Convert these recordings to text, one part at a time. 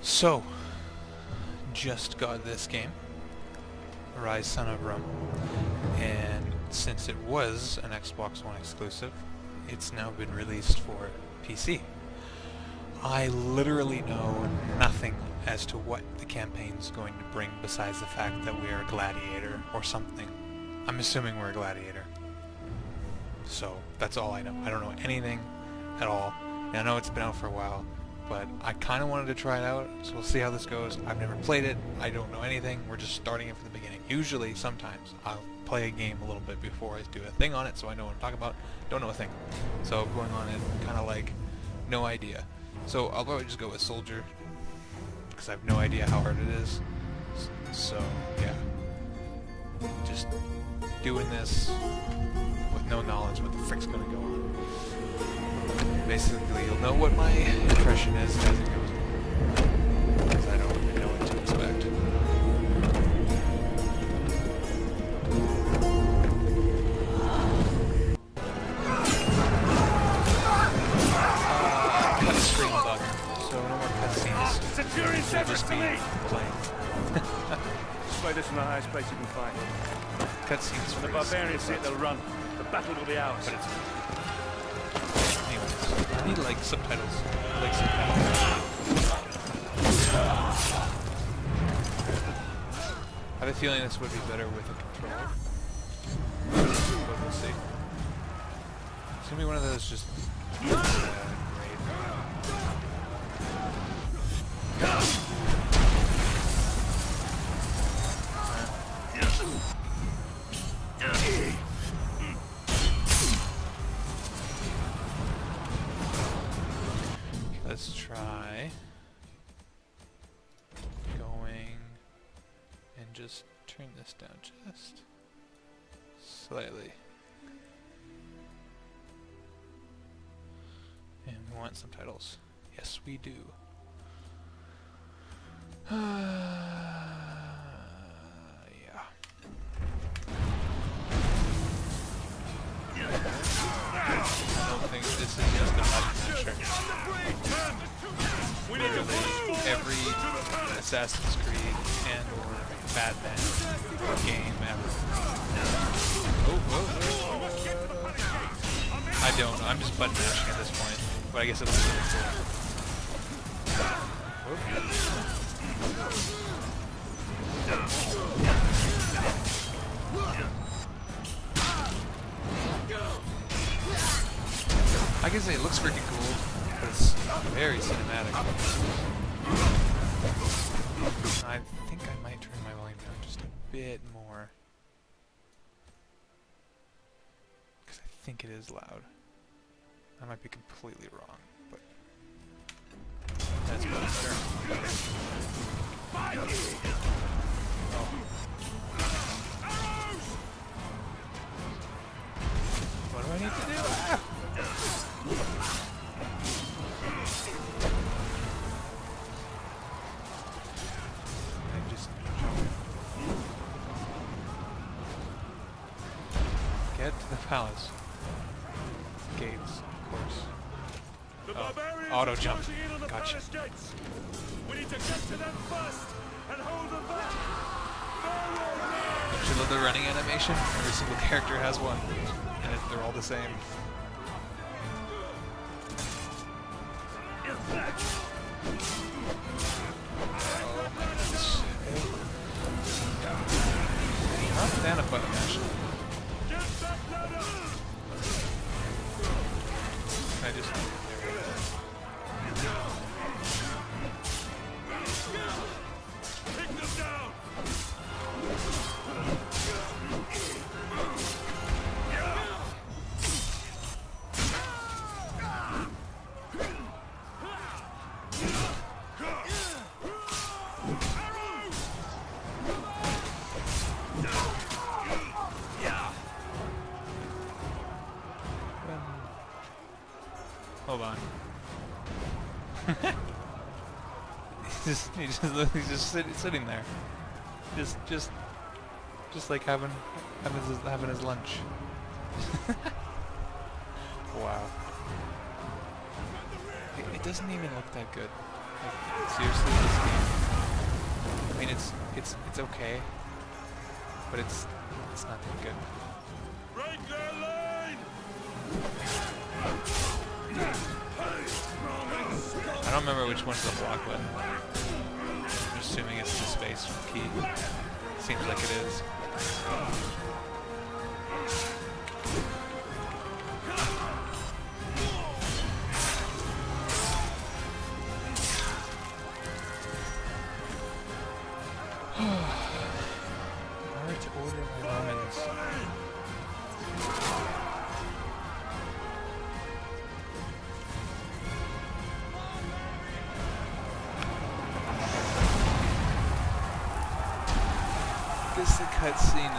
So, just got this game, Ryse Son of Rome, and since it was an Xbox One exclusive, it's now been released for PC. I literally know nothing as to what the campaign's going to bring besides the fact that we are a gladiator or something. I'm assuming we're a gladiator. So that's all I know. I don't know anything at all. And I know it's been out for a while, but I kind of wanted to try it out, so we'll see how this goes. I've never played it. I don't know anything. We're just starting it from the beginning. Usually, sometimes, I'll play a game a little bit before I do a thing on it, so I know what I'm talking about. Don't know a thing. So going on it, kind of like, no idea. So I'll probably just go with Soldier, because I have no idea how hard it is. So, yeah. Just doing this with no knowledge what the frick's gonna go on. Basically, you'll know what my impression is as it goes cutscenes. Centurion Should just be playing. Display this in the highest place you can find. Cutscenes When the barbarians see it, they'll run. The battle will be ours. But it's... Anyways, I need like subtitles. I like subtitles. I have a feeling this would be better with a controller. But we'll see. It's gonna be one of those just Let's try going and just turn this down just slightly. And we want subtitles. Yes, we do. yeah. I don't think this is just a. Literally every Assassin's Creed and or Batman game ever. Oh, oh, oh. I don't. I'm just button mashing at this point, but I guess it looks really cool. I can say it looks freaking cool, but it's very cinematic. I think I might turn my volume down just a bit more. Because I think it is loud. I might be completely wrong, but that's better. What do I need to do? Ah! Auto jump. Gotcha. We need to get to them first and hold them back. Don't love the running animation? Every single character has one, and they're all the same. Just, he just, he's just sit, sitting there. Just, just Just like having having his, having his lunch. wow. It, it doesn't even look that good. Like, seriously, this game. I mean, it's it's it's okay, but it's it's not that good. Break their line! I don't remember which one's the block button. Assuming it's the space key. Seems like it is. Where to order my Romans? I guess the cutscene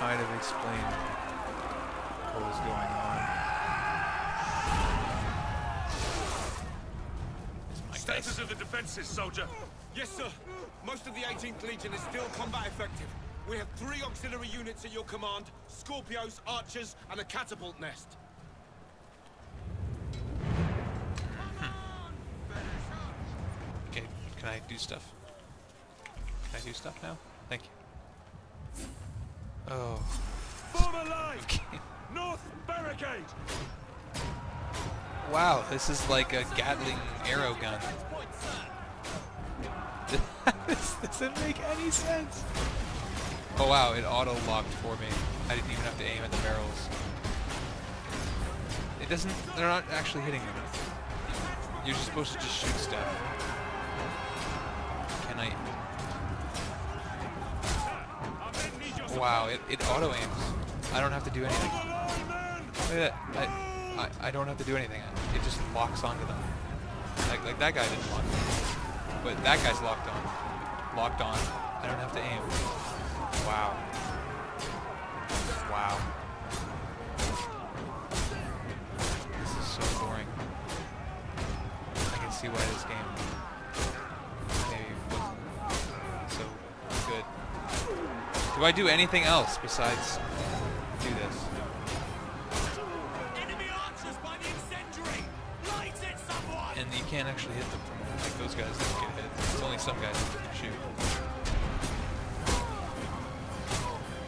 might have explained what was going on. This is my Status guess. of the defenses, soldier. Yes, sir. Most of the 18th Legion is still combat effective. We have three auxiliary units at your command, Scorpios, Archers, and a catapult nest. Hmm. Okay, can I do stuff? Can I do stuff now? Thank you. Oh. Form a line! North barricade! Wow, this is like a Gatling arrow gun. this doesn't make any sense. Oh wow, it auto-locked for me. I didn't even have to aim at the barrels. It doesn't, they're not actually hitting them. You're just supposed to just shoot stuff. Can I, wow, it, it auto-aims. I don't have to do anything. Look at that. I, I, I don't have to do anything. It just locks onto them. Like, like that guy didn't lock. But that guy's locked on. Locked on. I don't have to aim. Wow. Wow. This is so boring. I can see why this game Do I do anything else besides do this? Enemy archers by the incendiary! Light it, someone! And you can't actually hit them from like those guys don't get hit. It's only some guys that can shoot.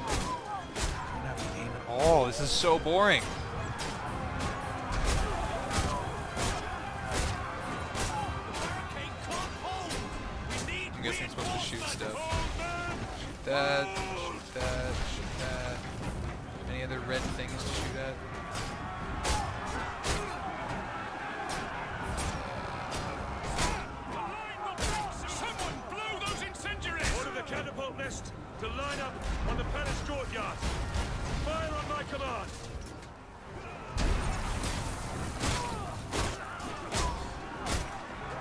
I don't have to at all. This is so boring. Barricade can't hold! We need I guess I'm supposed to shoot stuff. Form! Shoot that. Shoot that. Shoot that. Any other red things to shoot at? Line the bricks! Someone blow those incendiaries! Order the catapult nest to line up on the palace courtyard. Fire on my command!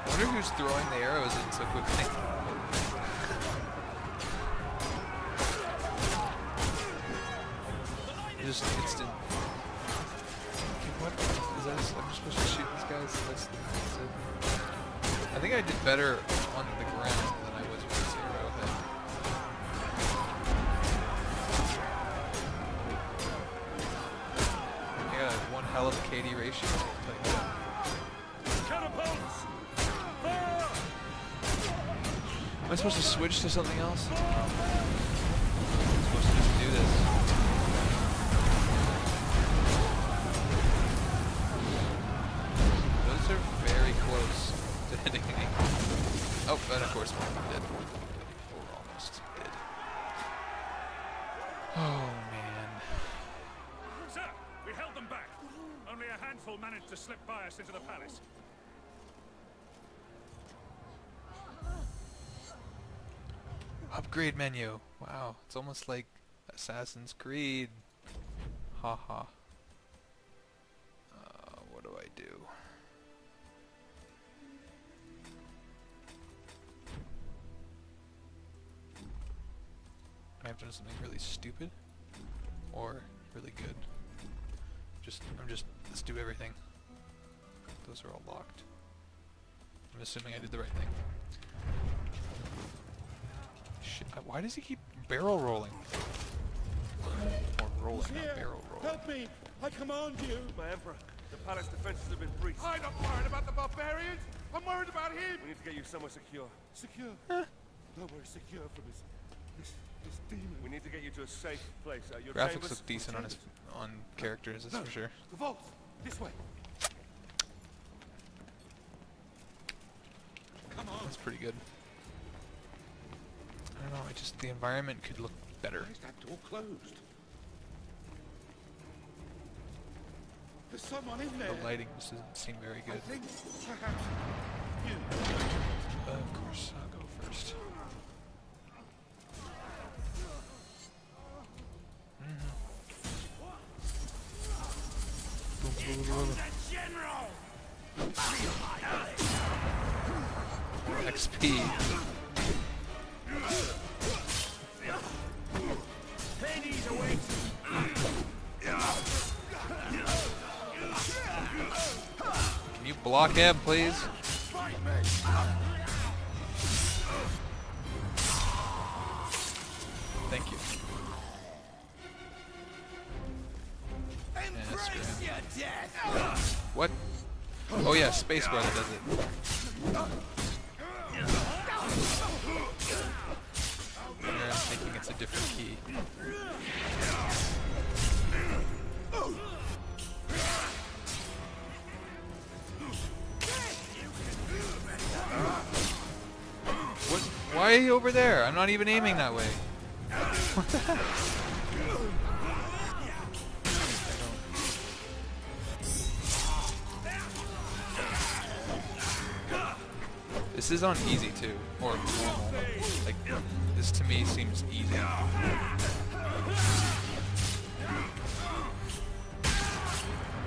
I wonder who's throwing the arrows in so quickly. Just instant. What is that? I'm just supposed to shoot these guys. That's, that's. I think I did better on the ground than I was with this arrowhead. I got a one hell of a KD ratio. I'll tell you that. Catapults! Am I supposed to switch to something else? To hitting me. Oh, and of course them did. Or almost did. Oh man. Sir, we held them back. Only a handful managed to slip by us into the palace. Upgrade menu. Wow, it's almost like Assassin's Creed. Haha. Uh, what do I do? I've done something really stupid or really good. Just I'm just let's do everything. Those are all locked. I'm assuming I did the right thing. Shit, uh, why does he keep barrel rolling? Or rolling, not barrel roll. help me! I command you! My Emperor, the palace defenses have been breached. I'm not worried about the barbarians! I'm worried about him! We need to get you somewhere secure. Secure. Nowhere secure from his, this, this demon. We need to get you to a safe place. Uh, your Graphics look decent on his on characters, that's No, for sure. The vault! This way! Come on! That's pretty good. I don't know, I just the environment could look better. Why is that door closed? There's someone in there! The lighting just doesn't seem very I good. think perhaps you. Uh, of course, I'll go first. XP. Can you block him, please? That does it. I'm thinking it's a different key. What? Why are you over there? I'm not even aiming that way. What the heck? This is on easy too, or normal. Like this to me seems easy. I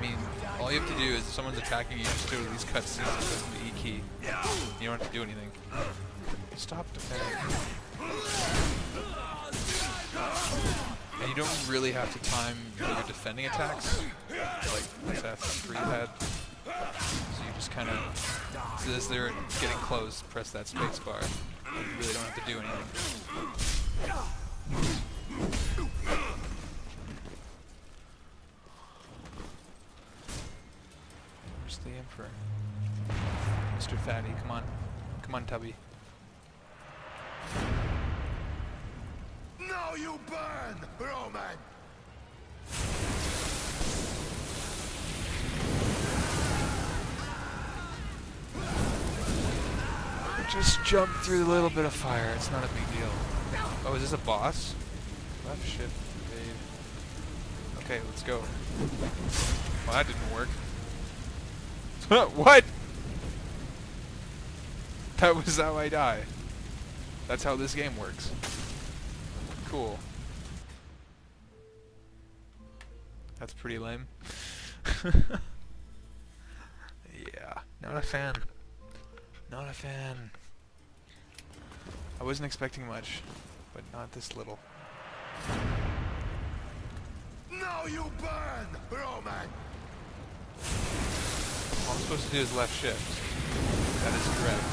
mean, all you have to do is if someone's attacking you, just do these cutscenes press the E key. You don't have to do anything. Stop defending. And you don't really have to time your defending attacks, like Assassin's Creed had. Just kind of, so as they're getting close, press that space bar. You really don't have to do anything. Where's the Emperor? Mr. Fatty, come on. Come on, Tubby. Now you burn, Roman! Just jump through a little bit of fire. It's not a big deal. Oh, is this a boss? Left shift evade. Okay, let's go. Well, that didn't work. what? That was how I die. That's how this game works. Cool. That's pretty lame. yeah, not a fan. Not a fan. I wasn't expecting much, but not this little. Now you burn, Roman! All I'm supposed to do is left shift. That is correct.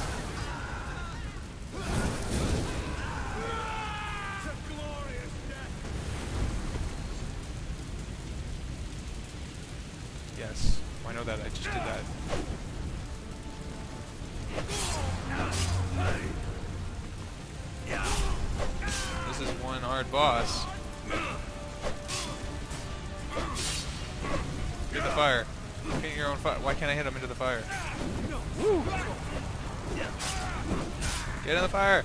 It's a glorious death! Yes. I know that. I just did that. Hard boss. Get the fire. Get your own fire. Why can't I hit him into the fire? Woo! Get in the fire!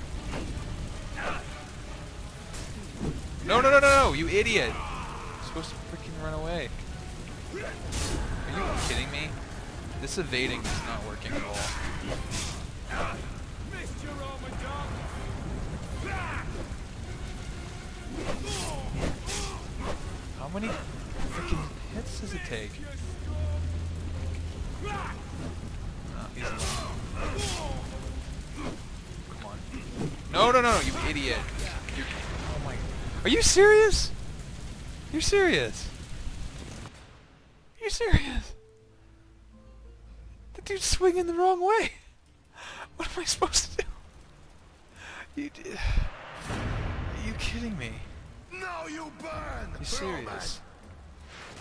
No, no, no, no, no! You idiot! You're supposed to freaking run away. Are you kidding me? This evading is not working at all. Many freaking hits does it take? Oh, he's. Come on. No, no, no, no, you idiot. You're, oh my. Are you serious? You're serious? You're serious? The dude's swinging the wrong way. What am I supposed to do? You. Are you kidding me? You burn! Be serious.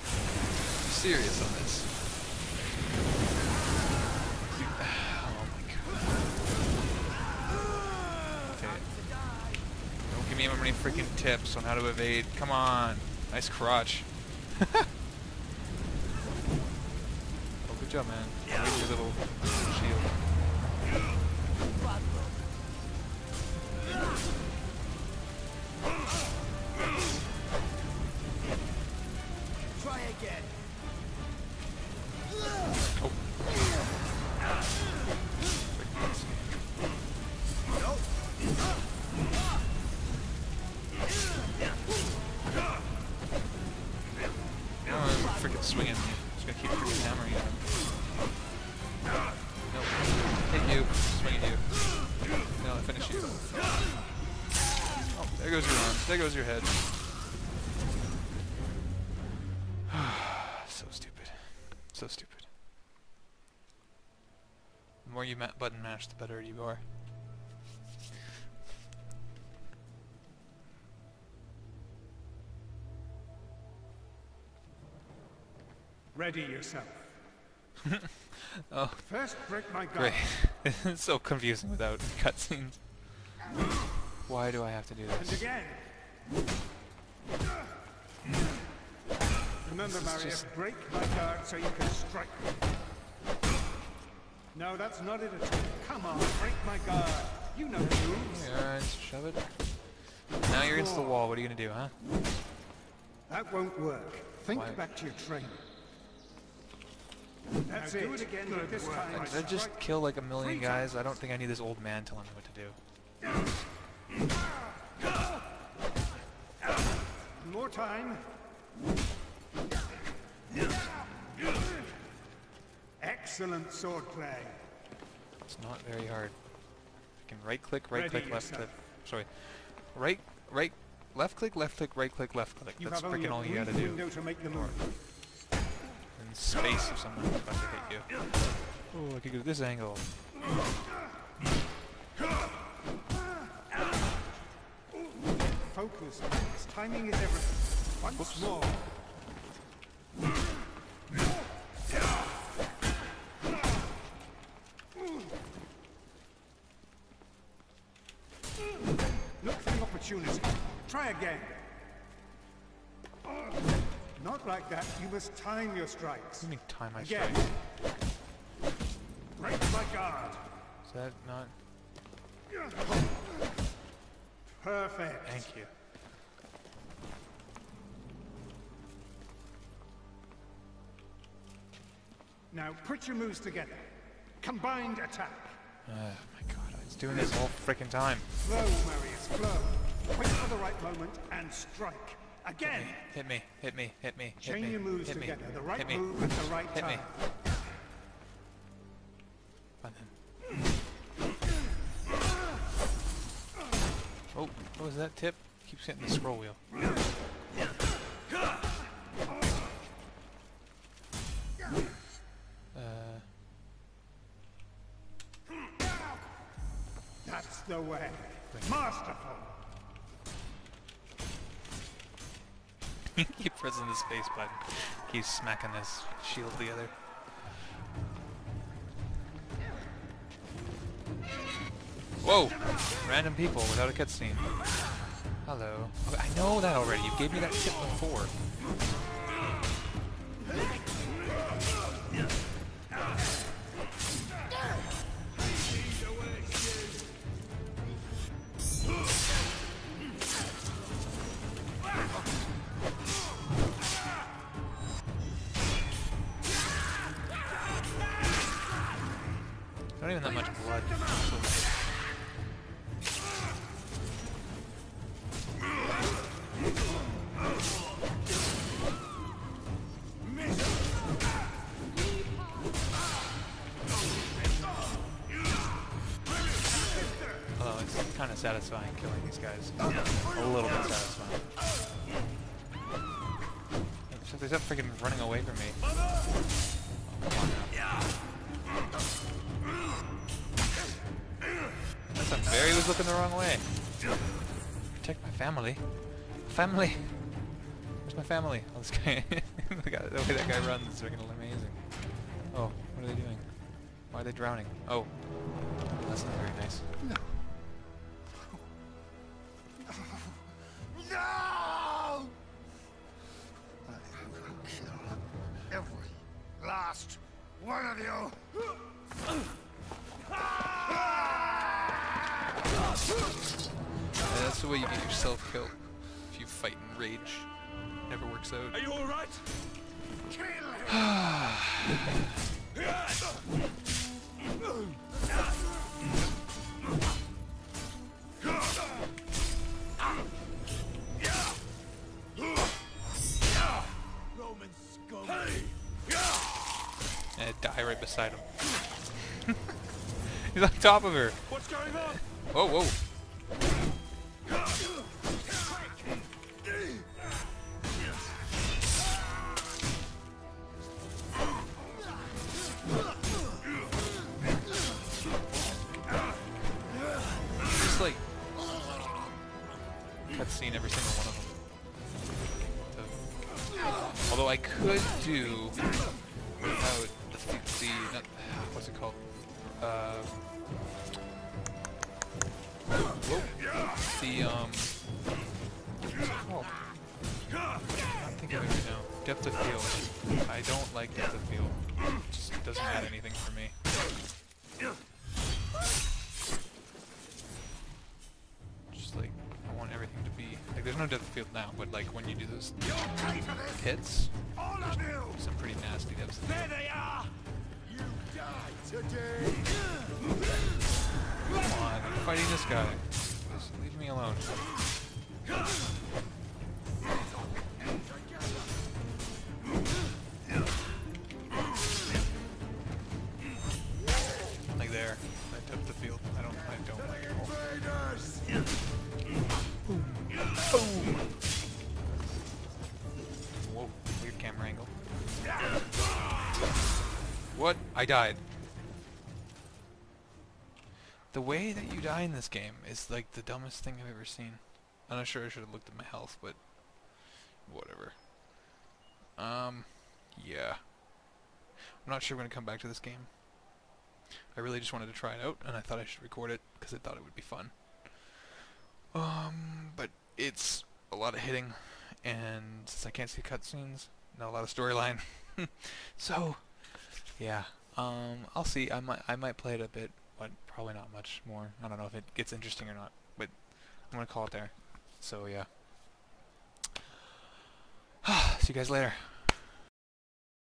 Be serious on this. You- oh my god. Okay. Don't give me any freaking tips on how to evade. Come on. Nice crotch. oh, good job, man. Need your little you. Swing at you. No, I finish you. Oh, there goes your arm. There goes your head. so stupid. So stupid. The more you ma button mash, the better you are. Ready yourself. Oh, First, break my guard. great. it's so confusing without cutscenes. Why do I have to do this? And again. Remember, Marius, just- break my guard so you can strike. No, that's not it at all. Come on, break my guard. You know the moves. Alright, shove it. Now you're against the wall. What are you gonna do, huh? That won't work. Think Why? back to your training. That's it. Do it again, but this time I Did I just kill like a million Three guys? I don't think I need this old man telling me what to do. More time. Excellent swordplay. It's not very hard. I can right click, right Ready click, left yourself. click. Sorry. Right, right, left click, left click, right click, left click. You That's freaking all you gotta do. window to make the move. And space if someone's about to hit you. Oh, I could go to this angle. Focus. Timing is everything. Once Whoops. more. Look for the opportunity. Try again. Like that. You must time your strikes. Let me time my Again. strike. Break my guard. Is that not? Perfect. Thank you. Now put your moves together. Combined attack. Oh my god, it's doing this all freaking time. Flow, Marius, flow. Wait for the right moment and strike. Again. Hit me, hit me, hit me, hit Chain me, your moves hit me. The right hit me, move at the right hit time. Then. Oh, what was that tip? Keeps hitting the scroll wheel. keep pressing the space button. Keep smacking this shield together. Whoa! Random people without a cutscene. Hello. I know that already. You gave me that tip before. Of satisfying killing these guys. A little bit satisfying. Except they stop freaking running away from me. Oh. That's unfair, he was looking the wrong way. Protect my family. Family! Where's my family? Oh, this guy... the, guy the way that guy runs is freaking amazing. Oh, what are they doing? Why are they drowning? Oh. That's not very nice. No! Way you get yourself killed. If you fight in rage. Never works out. Are you all right? Roman scum. And die right beside him. He's on top of her. What's going on? Whoa, whoa. Cutscene every single one of them. So- although I could do without the, the not, what's it called? Uh, whoa, the um? I'm thinking right now. Depth of field. I don't like depth of field. It just doesn't add anything for me. There's no depth of field now, but like when you do those hits, All of you! some pretty nasty field. There they are! You die today! Come on, I'm fighting this guy. Just leave me alone. Died. The way that you die in this game is like the dumbest thing I've ever seen. I'm not sure I should have looked at my health, but whatever. Um, yeah. I'm not sure I'm going to come back to this game. I really just wanted to try it out, and I thought I should record it because I thought it would be fun. Um, but it's a lot of hitting, and since I can't see cutscenes, not a lot of storyline. so, yeah. Um, I'll see. I might I might play it a bit, but probably not much more. I don't know if it gets interesting or not, but I'm gonna call it there. So yeah. see you guys later.